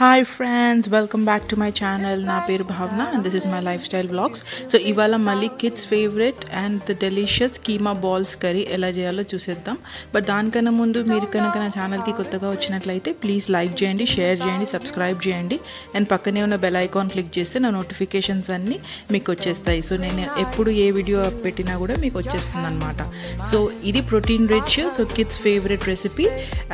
Hi friends welcome back to my channel నా పేరు Bhavana and this is my lifestyle blogs so ఇవాళ మళ్ళీ kids favourite and the delicious keema balls curry ఎలా చేయాలో చూసేద్దాం. But దానికన్నా ముందు మీరు కనుక నా ఛానల్కి కొత్తగా వచ్చినట్లయితే ప్లీజ్ లైక్ చేయండి షేర్ చేయండి సబ్స్క్రైబ్ చేయండి. అండ్ పక్కనే ఉన్న బెల్ ఐకాన్ క్లిక్ చేస్తే నా నోటిఫికేషన్స్ అన్నీ మీకు వచ్చేస్తాయి. సో నేను ఎప్పుడు ఏ వీడియో పెట్టినా కూడా మీకు వచ్చేస్తుంది అనమాట సో ఇది protein rich so kids favourite recipe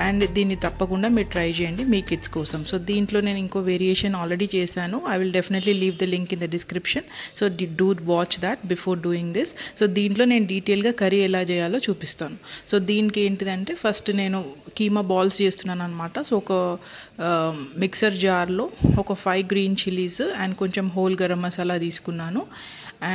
and దీన్ని తప్పకుండా మీరు ట్రై చేయండి మీ కిడ్స్ కోసం. సో దీంట్లో నేను ఇంకో వేరియేషన్ ఆల్రెడీ చేశాను. I will definitely leave the link in the description so do watch that before doing this so దీంట్లో నేను డీటెయిల్గా కర్రీ ఎలా చేయాలో చూపిస్తాను. సో దీనికి ఏంటిదంటే ఫస్ట్ నేను కీమా బాల్స్ చేస్తున్నాను అనమాట సో ఒక um, మిక్సర్ జార్లో ఒక ఫైవ్ గ్రీన్ చిల్లీస్ అండ్ కొంచెం హోల్ గరం మసాలా తీసుకున్నాను.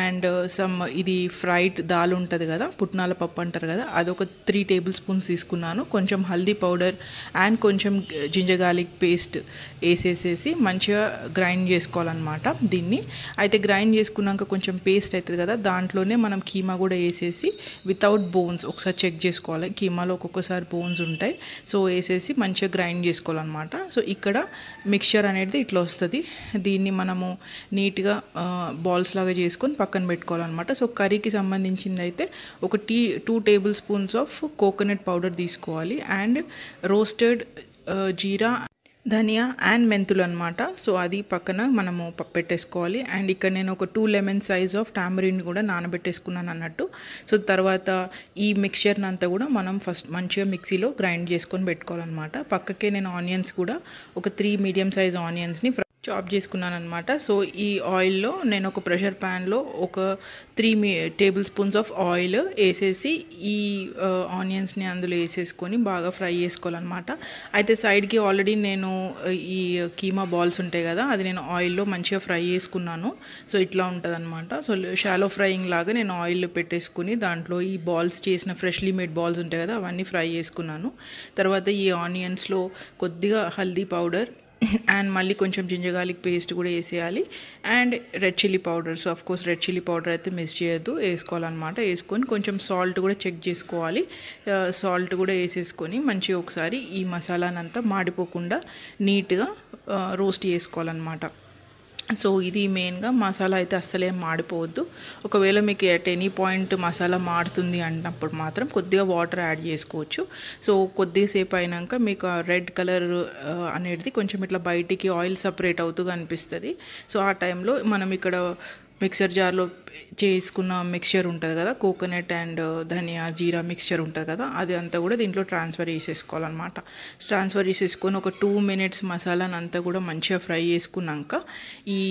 అండ్ సమ్ ఇది ఫ్రైడ్ దాల్ ఉంటుంది కదా పుట్నాల పప్పు అంటారు కదా అదొక త్రీ టేబుల్ స్పూన్స్ తీసుకున్నాను. కొంచెం హల్దీ పౌడర్ అండ్ కొంచెం జింజర్ గార్లిక్ పేస్ట్ వేసేసేసి మంచిగా గ్రైండ్ చేసుకోవాలన్నమాట దీన్ని. అయితే గ్రైండ్ చేసుకున్నాక కొంచెం పేస్ట్ అవుతుంది కదా దాంట్లోనే మనం కీమా కూడా వేసేసి వితౌట్ బోన్స్ ఒకసారి చెక్ చేసుకోవాలి. కీమాలో ఒక్కొక్కసారి బోన్స్ ఉంటాయి. సో వేసేసి మంచిగా గ్రైండ్ చేసుకోవాలన్నమాట. సో ఇక్కడ మిక్చర్ అనేది ఇట్లా వస్తుంది. దీన్ని మనము నీట్గా బాల్స్ లాగా చేసుకొని పక్కన పెట్టుకోవాలన్నమాట. సో కర్రీకి సంబంధించింది అయితే ఒక tea two tablespoons of coconut powder తీసుకోవాలి. And roasted uh, jeera dhaniya and మెంతులు అనమాట సో అది పక్కన మనము పెట్టేసుకోవాలి. అండ్ ఇక్కడ నేను ఒక two lemon size of tamarind కూడా నానబెట్టేసుకున్నాను అన్నట్టు. సో తర్వాత ఈ మిక్చర్ని అంతా కూడా మనం ఫస్ట్ మంచిగా మిక్సీలో గ్రైండ్ చేసుకొని పెట్టుకోవాలన్నమాట. పక్కకే నేను ఆనియన్స్ కూడా ఒక త్రీ మీడియం సైజ్ ఆనియన్స్ని చాప్ చేసుకున్నాను అనమాట సో ఈ ఆయిల్లో నేను ఒక ప్రెషర్ ప్యాన్లో ఒక త్రీ మీ టేబుల్ స్పూన్స్ ఆఫ్ ఆయిల్ వేసేసి ఈ ఆనియన్స్ని అందులో వేసేసుకొని బాగా ఫ్రై చేసుకోవాలన్నమాట. అయితే సైడ్కి ఆల్రెడీ నేను ఈ కీమా బాల్స్ ఉంటాయి కదా అది నేను ఆయిల్లో మంచిగా ఫ్రై చేసుకున్నాను. సో ఇట్లా ఉంటుందనమాట సో షాలో ఫ్రైయింగ్ లాగా నేను ఆయిల్ పెట్టేసుకుని దాంట్లో ఈ బాల్స్ చేసిన ఫ్రెష్లీ మేడ్ బాల్స్ ఉంటాయి కదా అవన్నీ ఫ్రై చేసుకున్నాను. తర్వాత ఈ ఆనియన్స్లో కొద్దిగా హల్దీ పౌడర్ అండ్ మళ్ళీ కొంచెం జింజర్ గార్లిక్ పేస్ట్ కూడా వేసేయాలి. And red chilli powder so course red chilli powder అయితే మిస్ చేయొద్దు. వేసుకోవాలన్నమాట. వేసుకొని కొంచెం సాల్ట్ కూడా చెక్ చేసుకోవాలి. Uh, సాల్ట్ కూడా వేసేసుకొని మంచిగా ఒకసారి ఈ మసాలానంతా మాడిపోకుండా నీట్గా రోస్ట్ uh, చేసుకోవాలన్నమాట. సో ఇది మెయిన్గా మసాలా అయితే అస్సలేం మాడిపోవద్దు. ఒకవేళ మీకు ఎట్ ఎనీ పాయింట్ మసాలా మాడుతుంది అన్నప్పుడు మాత్రం కొద్దిగా వాటర్ యాడ్ చేసుకోవచ్చు. సో కొద్దిసేపు అయినాక మీకు రెడ్ కలర్ అనేది కొంచెం ఇట్లా బయటికి ఆయిల్ సపరేట్ అవుతూ కనిపిస్తుంది. సో ఆ టైంలో మనం ఇక్కడ మిక్సర్ జార్లో చేసుకున్న మిక్చర్ ఉంటుంది కదా coconut and uh, dhaniya jeera mixture ఉంటుంది కదా అది అంతా కూడా దీంట్లో ట్రాన్స్ఫర్ చేసేసుకోవాలన్నమాట. ట్రాన్స్ఫర్ చేసేసుకొని ఒక టూ మినిట్స్ మసాలాని అంతా కూడా మంచిగా ఫ్రై చేసుకున్నాక ఈ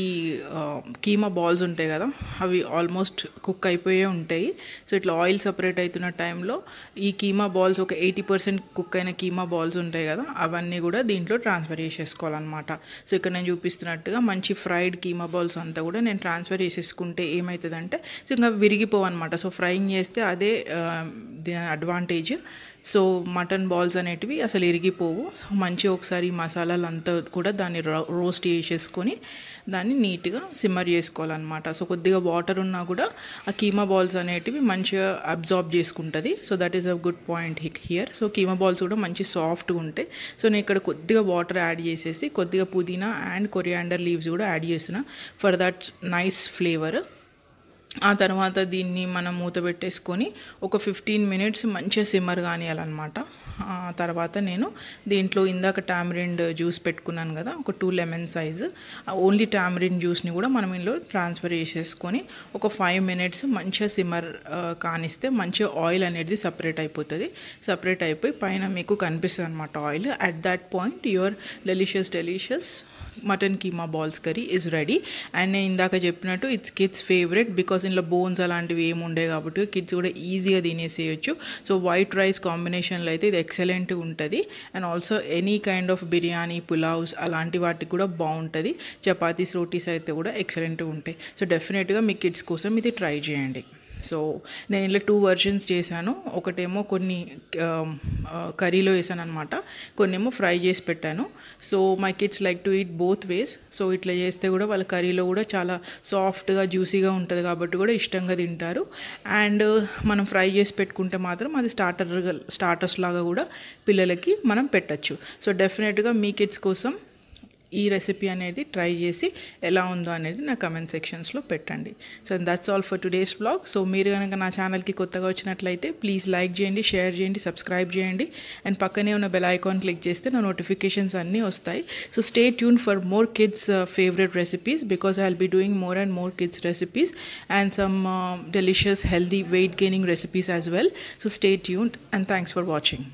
uh, కీమా బాల్స్ ఉంటాయి కదా అవి ఆల్మోస్ట్ కుక్ అయిపోయే ఉంటాయి. సో ఇట్లా ఆయిల్ సపరేట్ అవుతున్న టైంలో ఈ కీమా బాల్స్ ఒక ఎయిటీ పర్సెంట్ కుక్ అయిన కీమా బాల్స్ ఉంటాయి కదా అవన్నీ కూడా దీంట్లో ట్రాన్స్ఫర్ చేసేసుకోవాలన్నమాట. సో ఇక్కడ నేను చూపిస్తున్నట్టుగా మంచి ఫ్రైడ్ కీమా బాల్స్ అంతా కూడా నేను ట్రాన్స్ఫర్ చేసేసుకుంటే ఏమవుతుందంటే సో ఇంకా విరిగిపోవన్నమాట. సో ఫ్రైయింగ్ చేస్తే అదే దీని అడ్వాంటేజ్. సో మటన్ బాల్స్ అనేటివి అసలు ఇరిగిపోవు. సో మంచిగా ఒకసారి మసాలాలు అంతా కూడా దాన్ని రోస్ట్ చేసేసుకొని దాన్ని నీట్గా సిమ్మర్ చేసుకోవాలన్నమాట. సో కొద్దిగా వాటర్ ఉన్నా కూడా ఆ కీమా బాల్స్ అనేటివి మంచిగా అబ్జార్బ్ చేసుకుంటుంది. So that is a good point here so keema balls కూడా మంచి సాఫ్ట్గా ఉంటాయి. సో నేను ఇక్కడ కొద్దిగా వాటర్ యాడ్ చేసేసి కొద్దిగా పుదీనా అండ్ కొరియాండర్ లీవ్స్ కూడా యాడ్ చేసిన ఫర్ దట్ నైస్ ఫ్లేవర్. ఆ తర్వాత దీన్ని మనం మూత పెట్టేసుకొని ఒక ఫిఫ్టీన్ మినిట్స్ మంచిగా సిమ్మర్ కానియాలన్నమాట తర్వాత నేను దీంట్లో ఇందాక టామరిండ్ జ్యూస్ పెట్టుకున్నాను కదా ఒక two lemon size only tamarind జ్యూస్ని కూడా మనం ఇందులో ట్రాన్స్ఫర్ చేసేసుకొని ఒక ఫైవ్ మినిట్స్ మంచిగా సిమ్మర్ కానిస్తే మంచిగా ఆయిల్ అనేది సపరేట్ అయిపోతుంది. సపరేట్ అయిపోయి పైన మీకు కనిపిస్తుంది అనమాట oil at that point your delicious delicious mutton keema balls curry is ready and నేను ఇందాక చెప్పినట్టు ఇట్స్ కిడ్స్ ఫేవరెట్ బికాస్ ఇందులో బోన్స్ అలాంటివి ఏమి ఉండే కాబట్టి కిడ్స్ కూడా ఈజీగా తినేసేయచ్చు. సో వైట్ రైస్ కాంబినేషన్లో అయితే ఇది ఎక్సలెంట్ ఉంటుంది. And also any kind of biryani pulaos అలాంటి వాటికి కూడా బాగుంటుంది. చపాతీస్ రోటీస్ అయితే కూడా ఎక్సలెంట్గా ఉంటాయి. సో డెఫినెట్గా మీ కిడ్స్ కోసం ఇది ట్రై చేయండి. సో నేను ఇలా టూ వర్షన్స్ చేశాను. ఒకటేమో కొన్ని um, uh, కర్రీలో వేసాను అనమాట కొన్నేమో ఫ్రై చేసి పెట్టాను. So my kids like to eat both ways. So ఇట్లా చేస్తే కూడా వాళ్ళ కర్రీలో కూడా చాలా సాఫ్ట్గా జ్యూసీగా ఉంటుంది కాబట్టి కూడా ఇష్టంగా తింటారు. అండ్ uh, మనం ఫ్రై చేసి పెట్టుకుంటే మాత్రం అది స్టార్టర్ స్టార్టర్స్ లాగా కూడా పిల్లలకి మనం పెట్టచ్చు. సో డెఫినెట్గా మీ కిడ్స్ కోసం ఈ రెసిపీ అనేది ట్రై చేసి ఎలా ఉందో అనేది నా కమెంట్ సెక్షన్స్లో పెట్టండి. So that's all for today's blog so మీరు కనుక నా ఛానల్కి కొత్తగా వచ్చినట్లయితే ప్లీజ్ లైక్ చేయండి షేర్ చేయండి సబ్స్క్రైబ్ చేయండి. అండ్ పక్కనే ఉన్న బెల్ ఐకాన్ క్లిక్ చేస్తే నా నోటిఫికేషన్స్ అన్నీ వస్తాయి. So stay tune for more kids favourite recipes because I will be doing more and more kids recipes and some delicious healthy weight gaining recipes as well so stay tune and thanks for watching